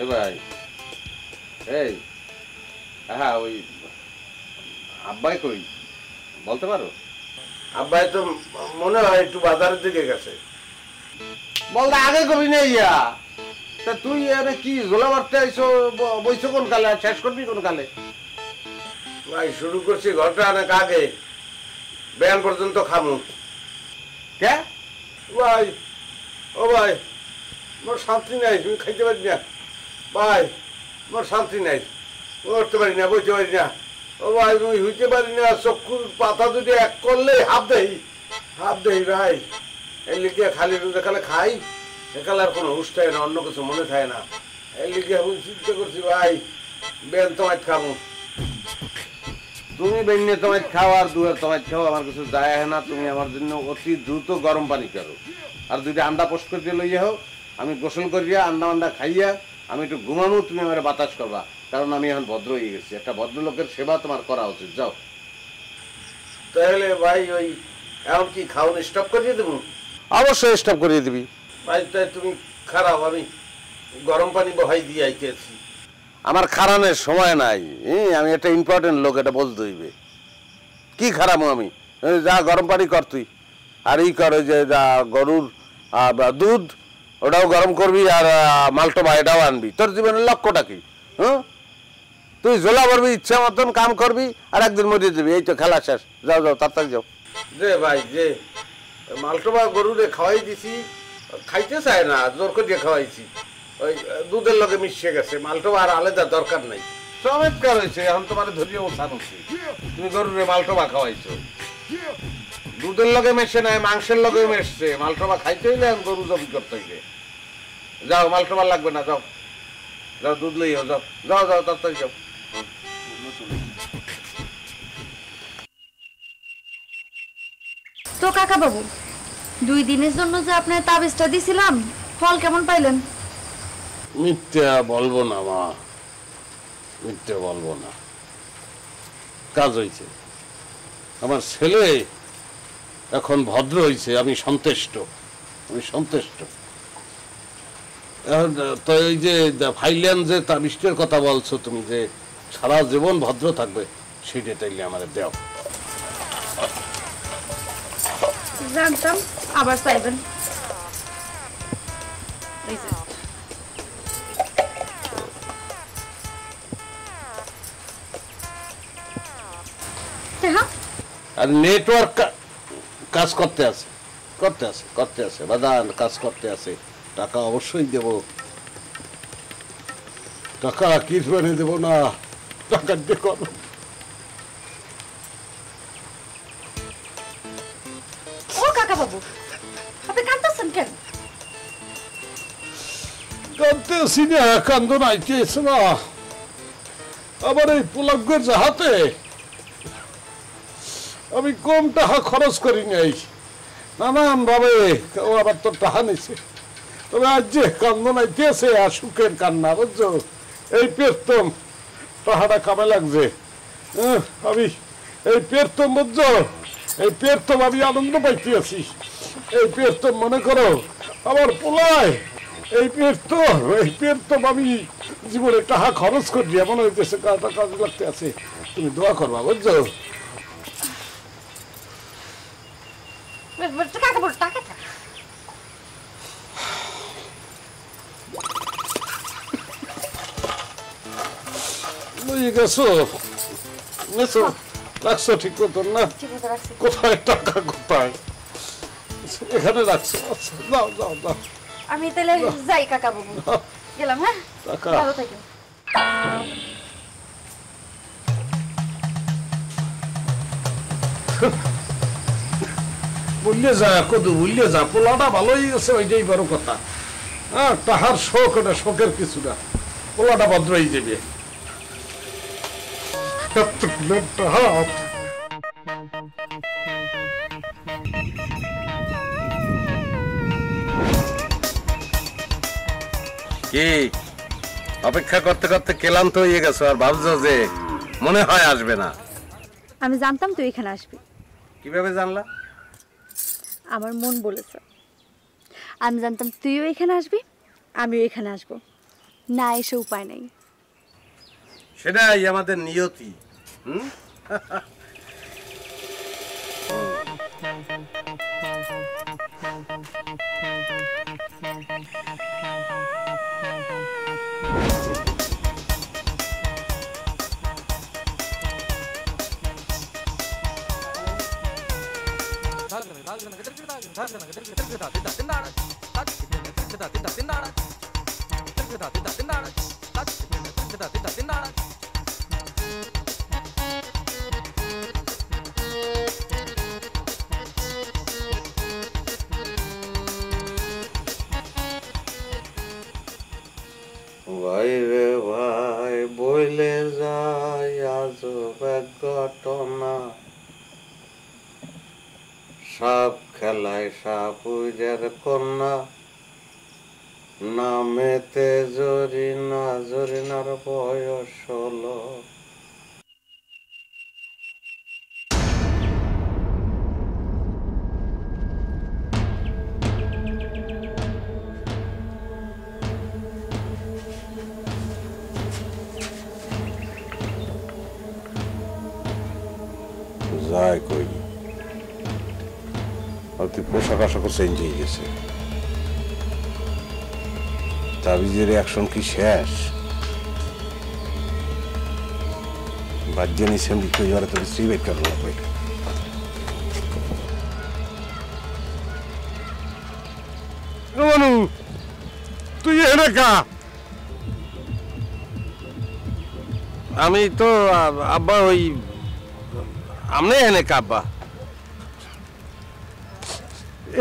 এ ভাই এই হ্যাঁ ওই আব্বাই কই? বলতে পারো? আব্বাই তো মনে হয় একটু বাজারের দিকে গেছে। বলতে আগে কবি নেই ইয়া। তা তুই এনে কি ঝোলা মারতে আইসো বইছো কোন কালে? আর শেষ করবি কোন কালে? ভাই শুরু করছি ঘরটা অনেক আগে। বেয়ান পর্যন্ত খামু। কে? ভাই ও ভাই মোর শান্তি নাই তুমি খাইতে পারি না। ভাই মোর শান্তি নাই। উঠতে পারি না, বইতে পারি না। ও ভাই তুমি হইতে পারি না, চক্ষুর পাতা যদি এক করলে হাফ দেহি। হাফ দেহি ভাই। এই লিখে খালি রোদে খালে খাই, একালে আর কোনো হুশ থাকে না, অন্য কিছু মনে থাকে না। এই লিখে আমি চিন্তা করছি ভাই বেন তোমায় খাব। তুমি বেরিয়ে তোমায় খাও আর দুয়ার তোমায় খাও, আমার কিছু যায় না, তুমি আমার জন্য অতি দ্রুত গরম পানি করো। আর দুইটা আন্ডা পোস্ট করে লইয়া হোক আমি গোসল করিয়া, আন্ডা আন্ডা খাইয়া আমি একটু ঘুমানো তুমি আমার বাতাস করবা। কারণ আমি এখন ভদ্র হয়ে গেছি। একটা ভদ্রলোকের সেবা তোমার করা উচিত। যাও। তাহলে ভাই ওই এখন কি খাওয়ান স্টপ করিয়ে দেবো? অবশ্যই স্টপ করিয়ে দিবি। ভাই তাই তুমি খারাপ আমি গরম পানি বহাই দিয়ে আইতেছি আমার খারানের সময় নাই। হ্যাঁ আমি একটা ইম্পর্টেন্ট লোক এটা বলতে হইবে। কি খারাপ আমি? যা গরম পানি কর তুই। আর ই কর যে যা গরুর দুধ ওটাও গরম করবি আর মালটোবা এটাও আনবি। তোর জীবনের লক্ষ্যটা কি? হ্যাঁ তুই জোলা করবি ইচ্ছা মতন কাম করবি আর একদিন মরিয়ে দিবি এই তো খেলা শেষ। যাও যাও, তাড়াতাড়ি যাও। যে ভাই, যে, মালটোবা গরুরে খাওয়াই দিছি, খাইতে চায় না, জোর করে খাওয়াইছি। ওই, দুধের লগে মিশিয়ে গেছে, মালটোবা আর আলাদা দরকার নাই। চমৎকার হয়েছে, এখন তোমার ধরিয়ে ওঠানো তুমি গরুরে মালটোবা খাওয়াইছো। দুধের লগে মেশে নাই মাংসের লগে মেশছে। মালটোবা খাইতে হইলে এখন গরু জবি করতে হইবে যাও মালটোবা লাগবে না যাও। যাও দুধ লই যাও। যাও যাও তাড়াতাড়ি যাও। তো কাকা বাবু দুই দিনের জন্য যে আপনার তাবিজটা দিছিলাম ফল কেমন পাইলেন? মিথ্যা বলব না মা। মিথ্যা বলব না। কাজ হয়েছে আমার ছেলে এখন ভদ্র হয়েছে আমি সন্তুষ্ট। আমি সন্তুষ্ট। তো এই যে ফাইলিয়ান যে তাবিষ্টের কথা বলছো তুমি যে সারা জীবন ভদ্র থাকবে সেটা তাইলে আমার দেও। জানতাম আবার চাইবেন। এই যে। হ্যাঁ আর নেটওয়ার্ক কাজ করতে আছে করতে আছে করতে আছে বাদান কাজ করতে আছে। টাকা অবশ্যই দেব। টাকা কিরবানে দেব না? টাকা দেখো ও কাকা বাবু আপনি কাঁদতেছেন কেন? কাঁদতে আছি না কান্দ নাইতেছে না? আবার এই পুলকের জাহাতে আমি কম টাকা খরচ করি নাই। নানান ভাবে ও আবার তো টাকা নিছে। তবে আজ যে কান্দ নাইতেছে আর সুখের কান্না, বুঝছ? এই পেরতম, টাকাটা কামে লাগছে। আমি এই পেরতম, বুঝছ? এই পেরতম আমি আনন্দ পাইতে আছি। এই পেরতম, মনে করো, আমার পোলায়, এই পেরতম এই পেরতম আমি জীবনে টাকা খরচ করি। এমন হইতেছে কাজ লাগতে আছে। তুমি দোয়া করবা, বুঝছ? কাকা বাবু টাকাটা বুঝে গেছো গেছো রাখছো ঠিক মতন না কোথায় টাকা কোথায়? এখানে রাখছো আচ্ছা যাও যাও যাও। আমি তাহলে যাই কাকা বাবু। গেলাম হ্যাঁ? টাকা। ভালো থাকেন বললে যা কদু বললে যা পোলাটা ভালোই গেছে ওইটাই বড় কথা। হ্যাঁ তাহার শোক ওটা শোকের কিছু না। পোলাটা ভদ্র হয়ে। যাবে কি? অপেক্ষা করতে করতে ক্লান্ত হয়ে গেছো আর ভাবছ যে মনে হয় আসবে না। আমি জানতাম তুই এখানে আসবি। কীভাবে জানলা আমার মন বলেছে। আমি জানতাম তুইও এখানে আসবি? আমিও এখানে আসব। না এসে উপায় নেই। সেটাই আমাদের নিয়তি হুম? রে ভাই বইলে যায় আজ এক ঘটনা সাপ খেলায় সাপ উজের কন্যা নামেতে জরিনা জরিনার বয়স হলো। যায় কই? আর তুই পোশাক আশাকও চেঞ্জ হয়ে গেছে। তাবিজের অ্যাকশন কি শেষ? বাজ্যে নিছেন তুই এবারে তোর স্ত্রী লাগবে তুই এনে কা? আমি তো আব্বা ওই, আমনে এনে কাব্বা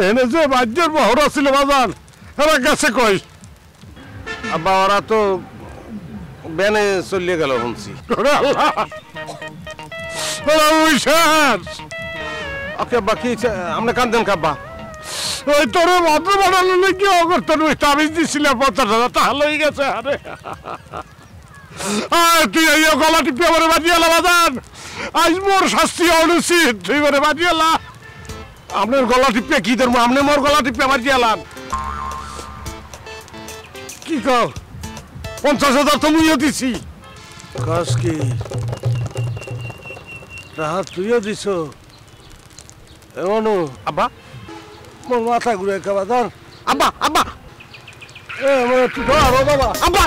এনে যে বাজ্যের বহর ছিল বাজান এরা গেছে কই? আব্বা ওরা তো বেনে চলিয়ে গেল শুনছি। ওকে আব্বা কি আমনে কান্দেন কাব্বা ওই তোর ভদ্র বানানো নাকি অগর তোর ওই তাবিজ দিছিলাম পঞ্চাশ হাজার তাহলে হয়ে গেছে আরে। আয় তুই এই গলা টিপে আমার বাজিয়ে বাজান। আজ মোর শাস্তি অনুচিত তুই করে বাজিয়ে আপনার গলা টিপে কি ধরবো? আপনি মোর গলা টিপে বাজিয়ে এলাম কি কর পঞ্চাশ হাজার তো মুইও দিছি। কাজ কি? রাহাত তুইও দিছ? এমনও আব্বা। মোর মাথা ঘুরে খাবার ধর। আব্বা আব্বা। এ আমার একটু ধর বাবা। আব্বা।